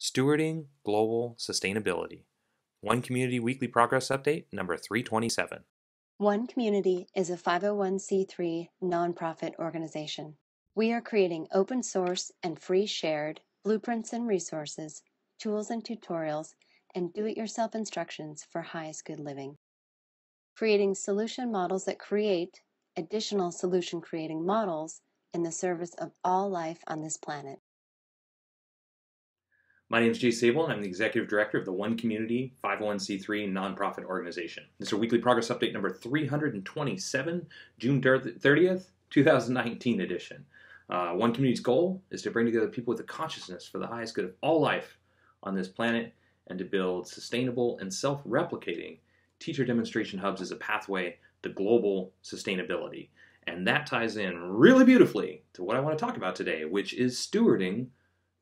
Stewarding Global Sustainability. One Community Weekly Progress Update, number 327. One Community is a 501c3 nonprofit organization. We are creating open source and free shared blueprints and resources, tools and tutorials, and do it yourself instructions for highest good living. Creating solution models that create additional solution creating models in the service of all life on this planet. My name is Jay Sable, and I'm the Executive Director of the One Community 501c3 nonprofit organization. This is our weekly progress update number 327, June 30th, 2019 edition. Uh, One Community's goal is to bring together people with a consciousness for the highest good of all life on this planet and to build sustainable and self replicating teacher demonstration hubs as a pathway to global sustainability. And that ties in really beautifully to what I want to talk about today, which is stewarding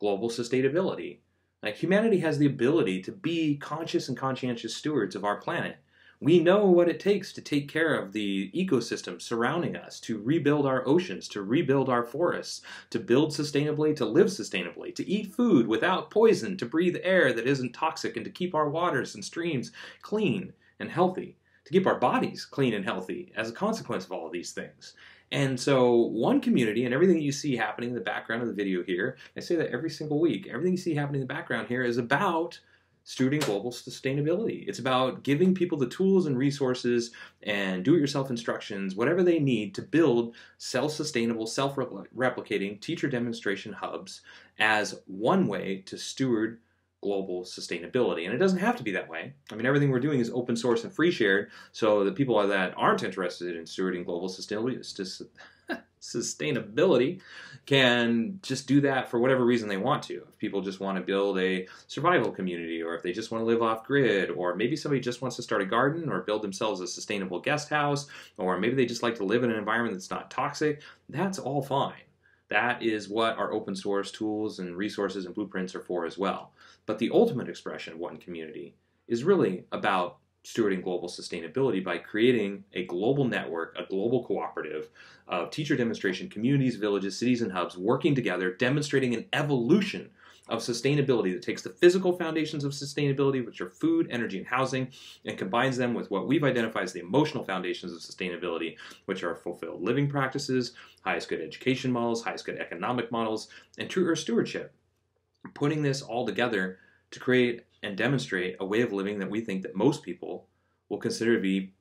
global sustainability. Like humanity has the ability to be conscious and conscientious stewards of our planet. We know what it takes to take care of the ecosystem surrounding us, to rebuild our oceans, to rebuild our forests, to build sustainably, to live sustainably, to eat food without poison, to breathe air that isn't toxic, and to keep our waters and streams clean and healthy, to keep our bodies clean and healthy as a consequence of all of these things. And so, one community and everything you see happening in the background of the video here, I say that every single week, everything you see happening in the background here is about stewarding global sustainability. It's about giving people the tools and resources and do it yourself instructions, whatever they need to build self sustainable, self replicating teacher demonstration hubs as one way to steward global sustainability. And it doesn't have to be that way. I mean, everything we're doing is open source and free shared, so the people that aren't interested in stewarding global sustainability can just do that for whatever reason they want to. If people just want to build a survival community, or if they just want to live off grid, or maybe somebody just wants to start a garden or build themselves a sustainable guest house, or maybe they just like to live in an environment that's not toxic, that's all fine. That is what our open source tools and resources and blueprints are for as well. But the ultimate expression of One Community is really about stewarding global sustainability by creating a global network, a global cooperative of teacher demonstration communities, villages, cities, and hubs working together, demonstrating an evolution of sustainability that takes the physical foundations of sustainability, which are food, energy, and housing, and combines them with what we've identified as the emotional foundations of sustainability, which are fulfilled living practices, highest good education models, highest good economic models, and true earth stewardship. Putting this all together to create and demonstrate a way of living that we think that most people will consider to be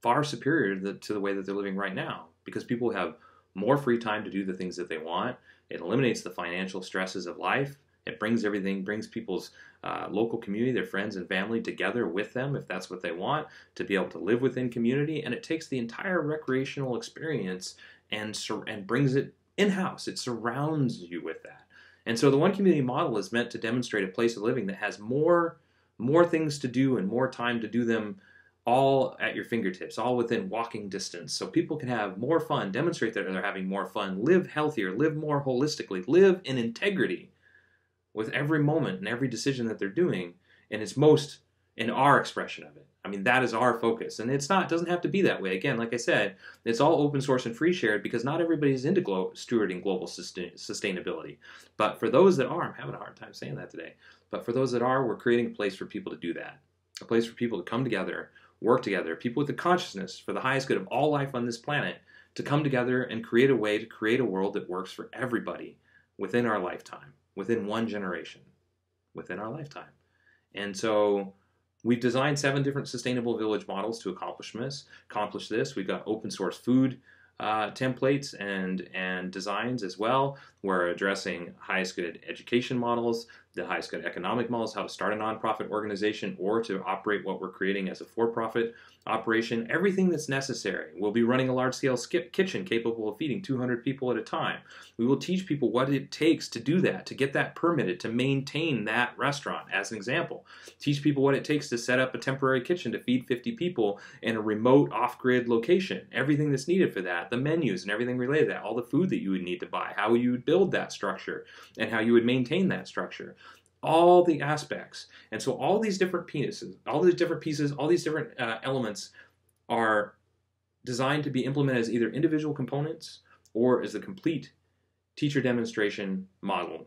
far superior to the, to the way that they're living right now because people have more free time to do the things that they want. It eliminates the financial stresses of life it brings everything, brings people's uh, local community, their friends and family together with them if that's what they want, to be able to live within community. And it takes the entire recreational experience and, and brings it in house. It surrounds you with that. And so the one community model is meant to demonstrate a place of living that has more more things to do and more time to do them all at your fingertips, all within walking distance. So people can have more fun, demonstrate that they're having more fun, live healthier, live more holistically, live in integrity with every moment and every decision that they're doing, and it's most in our expression of it. I mean, that is our focus, and it's not. It doesn't have to be that way. Again, like I said, it's all open source and free shared because not everybody's into glo- stewarding global sustain- sustainability. But for those that are, I'm having a hard time saying that today. But for those that are, we're creating a place for people to do that, a place for people to come together, work together, people with a consciousness for the highest good of all life on this planet to come together and create a way to create a world that works for everybody within our lifetime within one generation, within our lifetime. And so we've designed seven different sustainable village models to accomplish this. Accomplish this. We've got open source food uh, templates and and designs as well. We're addressing highest good education models, the highest good economic models, how to start a nonprofit organization or to operate what we're creating as a for-profit operation, everything that's necessary. We'll be running a large-scale skip kitchen capable of feeding 200 people at a time. We will teach people what it takes to do that, to get that permitted, to maintain that restaurant, as an example. Teach people what it takes to set up a temporary kitchen to feed 50 people in a remote off-grid location. Everything that's needed for that, the menus and everything related to that, all the food that you would need to buy, how you would build that structure, and how you would maintain that structure all the aspects. And so all these different pieces, all these different pieces, all these different uh, elements are designed to be implemented as either individual components or as the complete teacher demonstration model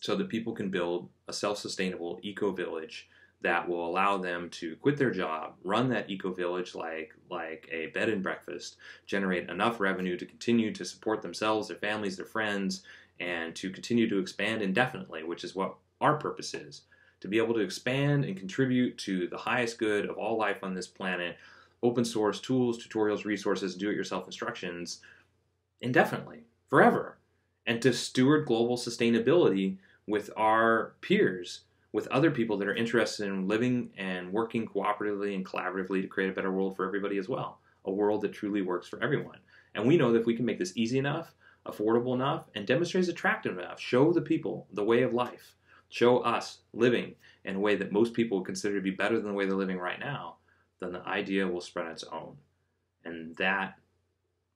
so that people can build a self sustainable eco village that will allow them to quit their job, run that eco village like like a bed and breakfast, generate enough revenue to continue to support themselves, their families, their friends, and to continue to expand indefinitely, which is what our purpose is. To be able to expand and contribute to the highest good of all life on this planet, open source tools, tutorials, resources, do it yourself instructions indefinitely, forever, and to steward global sustainability with our peers with other people that are interested in living and working cooperatively and collaboratively to create a better world for everybody as well. A world that truly works for everyone. And we know that if we can make this easy enough, affordable enough, and demonstrates attractive enough, show the people the way of life, show us living in a way that most people would consider to be better than the way they're living right now, then the idea will spread on its own. And that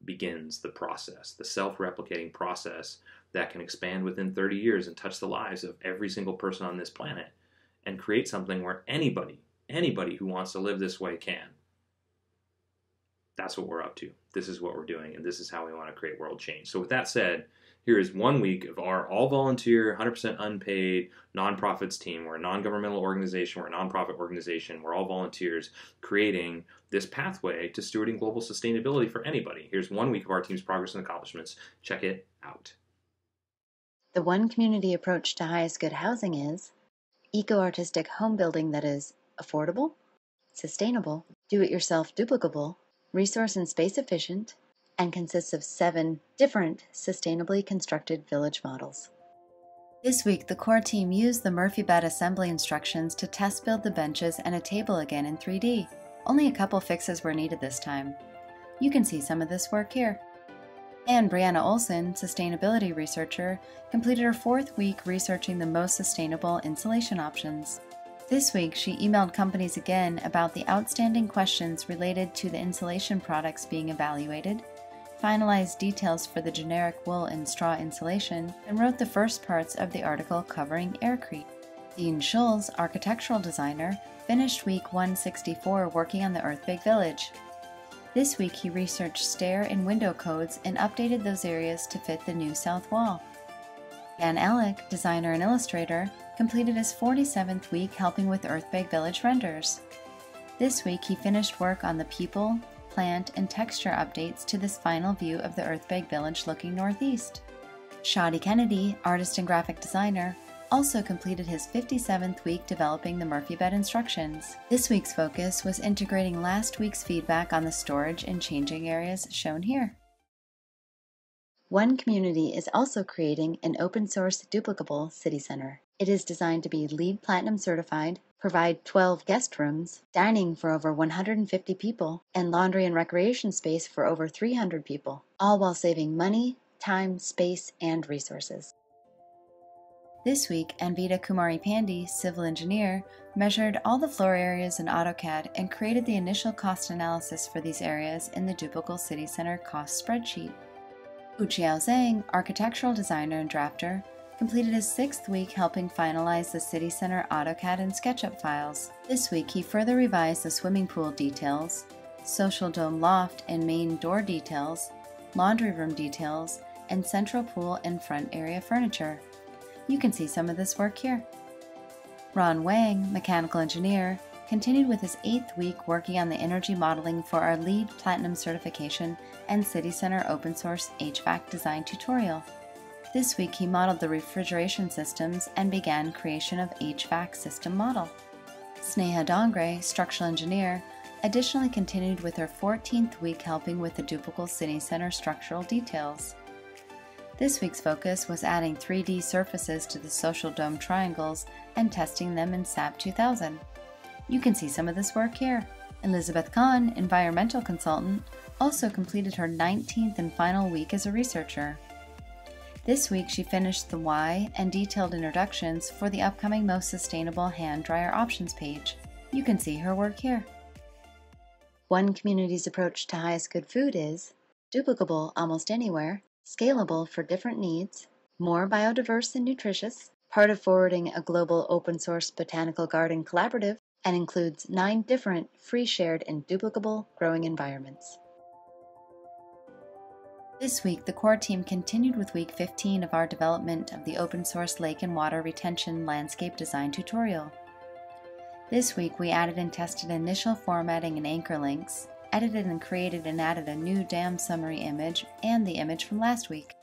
begins the process, the self replicating process that can expand within 30 years and touch the lives of every single person on this planet and create something where anybody, anybody who wants to live this way can. That's what we're up to. This is what we're doing, and this is how we want to create world change. So, with that said, here is one week of our all volunteer, 100% unpaid nonprofits team. We're a non governmental organization, we're a nonprofit organization, we're all volunteers creating this pathway to stewarding global sustainability for anybody. Here's one week of our team's progress and accomplishments. Check it out. The one community approach to highest good housing is eco artistic home building that is affordable, sustainable, do it yourself duplicable, resource and space efficient, and consists of seven different sustainably constructed village models. This week, the core team used the Murphy bed assembly instructions to test build the benches and a table again in 3D. Only a couple fixes were needed this time. You can see some of this work here. And Brianna Olson, sustainability researcher, completed her fourth week researching the most sustainable insulation options. This week, she emailed companies again about the outstanding questions related to the insulation products being evaluated, finalized details for the generic wool and straw insulation, and wrote the first parts of the article covering aircrete. Dean Schulz, architectural designer, finished week 164 working on the Earthbag Village. This week he researched stair and window codes and updated those areas to fit the new south wall. Dan Alec, designer and illustrator, completed his 47th week helping with Earthbag Village renders. This week he finished work on the people, plant, and texture updates to this final view of the Earthbag Village looking northeast. Shadi Kennedy, artist and graphic designer, also completed his 57th week developing the Murphy bed instructions. This week's focus was integrating last week's feedback on the storage and changing areas shown here. One Community is also creating an open source duplicable city center. It is designed to be LEED Platinum certified, provide 12 guest rooms, dining for over 150 people, and laundry and recreation space for over 300 people, all while saving money, time, space, and resources. This week, Anvita Kumari Pandey, civil engineer, measured all the floor areas in AutoCAD and created the initial cost analysis for these areas in the Duplicable City Center cost spreadsheet. Uchiao Zhang, architectural designer and drafter, completed his sixth week helping finalize the City Center AutoCAD and SketchUp files. This week, he further revised the swimming pool details, social dome loft and main door details, laundry room details, and central pool and front area furniture. You can see some of this work here. Ron Wang, mechanical engineer, continued with his eighth week working on the energy modeling for our LEED Platinum certification and City Center open source HVAC design tutorial. This week he modeled the refrigeration systems and began creation of HVAC system model. Sneha Dongre, structural engineer, additionally continued with her 14th week helping with the Duplicable City Center structural details. This week's focus was adding 3D surfaces to the social dome triangles and testing them in SAP 2000. You can see some of this work here. Elizabeth Kahn, environmental consultant, also completed her 19th and final week as a researcher. This week she finished the why and detailed introductions for the upcoming Most Sustainable Hand Dryer Options page. You can see her work here. One community's approach to highest good food is duplicable almost anywhere scalable for different needs, more biodiverse and nutritious, part of forwarding a global open source botanical garden collaborative, and includes nine different free shared and duplicable growing environments. This week, the core team continued with week 15 of our development of the open source lake and water retention landscape design tutorial. This week, we added and tested initial formatting and anchor links, edited and created and added a new dam summary image and the image from last week.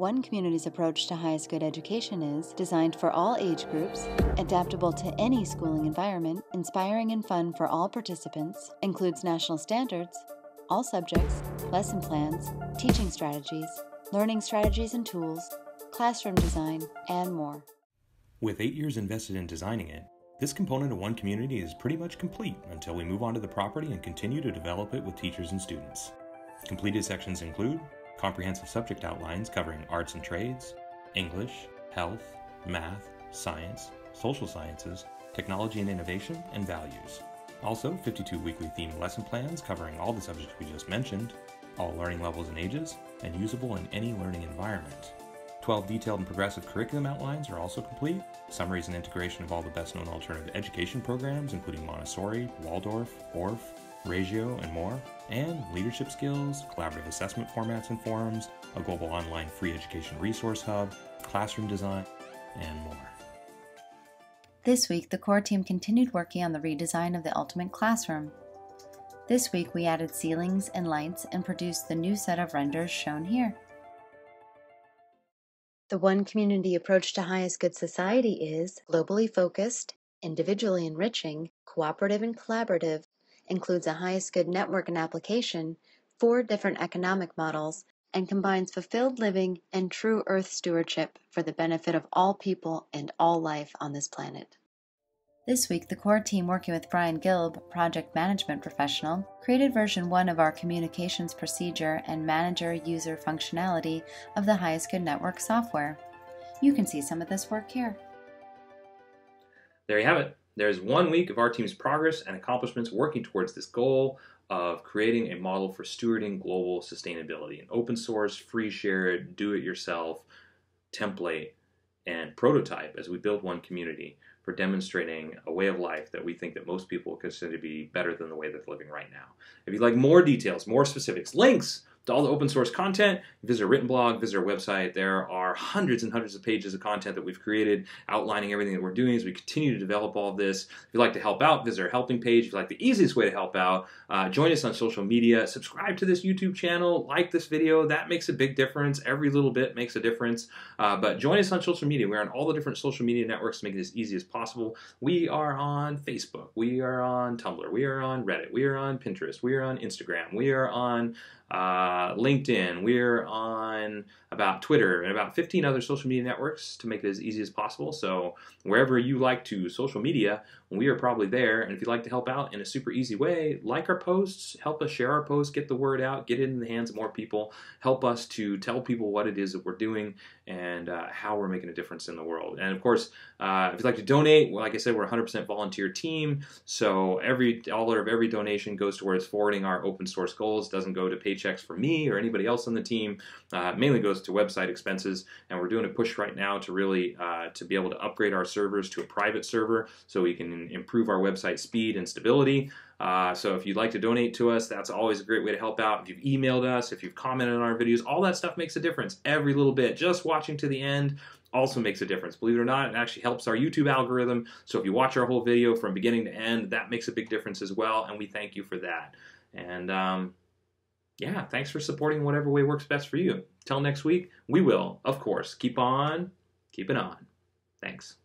One Community's approach to highest good education is designed for all age groups, adaptable to any schooling environment, inspiring and fun for all participants, includes national standards, all subjects, lesson plans, teaching strategies, learning strategies and tools, classroom design, and more. With eight years invested in designing it, this component of One Community is pretty much complete until we move on to the property and continue to develop it with teachers and students. Completed sections include comprehensive subject outlines covering arts and trades, English, health, math, science, social sciences, technology and innovation, and values. Also, 52 weekly themed lesson plans covering all the subjects we just mentioned, all learning levels and ages, and usable in any learning environment. 12 detailed and progressive curriculum outlines are also complete, summaries and integration of all the best known alternative education programs, including Montessori, Waldorf, Orff, Reggio, and more, and leadership skills, collaborative assessment formats and forums, a global online free education resource hub, classroom design, and more. This week, the core team continued working on the redesign of the Ultimate Classroom. This week, we added ceilings and lights and produced the new set of renders shown here. The One Community approach to highest good society is globally focused, individually enriching, cooperative and collaborative, includes a highest good network and application, four different economic models, and combines fulfilled living and true earth stewardship for the benefit of all people and all life on this planet. This week, the core team working with Brian Gilb, project management professional, created version 1 of our communications procedure and manager user functionality of the Highest Good Network software. You can see some of this work here. There you have it. There's one week of our team's progress and accomplishments working towards this goal of creating a model for stewarding global sustainability, an open source, free shared, do it yourself template and prototype as we build one community for demonstrating a way of life that we think that most people consider to be better than the way they're living right now. If you'd like more details, more specifics, links, to all the open source content, visit our written blog, visit our website. There are hundreds and hundreds of pages of content that we've created outlining everything that we're doing as we continue to develop all of this. If you'd like to help out, visit our helping page. If you'd like the easiest way to help out, uh, join us on social media, subscribe to this YouTube channel, like this video. That makes a big difference. Every little bit makes a difference. Uh, but join us on social media. We're on all the different social media networks to make it as easy as possible. We are on Facebook. We are on Tumblr. We are on Reddit. We are on Pinterest. We are on Instagram. We are on uh, LinkedIn. We're on about Twitter and about 15 other social media networks to make it as easy as possible. So wherever you like to social media, we are probably there. And if you'd like to help out in a super easy way, like our posts, help us share our posts, get the word out, get it in the hands of more people, help us to tell people what it is that we're doing and uh, how we're making a difference in the world. And of course, uh, if you'd like to donate, well, like I said, we're a 100% volunteer team. So every dollar of every donation goes towards forwarding our open source goals. Doesn't go to paychecks for me or anybody else on the team. Uh, mainly goes to website expenses. And we're doing a push right now to really uh, to be able to upgrade our servers to a private server so we can improve our website speed and stability. Uh, so if you'd like to donate to us, that's always a great way to help out. If you've emailed us, if you've commented on our videos, all that stuff makes a difference. Every little bit. Just watching to the end also makes a difference. Believe it or not, it actually helps our YouTube algorithm. So if you watch our whole video from beginning to end, that makes a big difference as well, and we thank you for that. And um, yeah, thanks for supporting whatever way works best for you. Till next week, we will, of course, keep on keeping on. Thanks.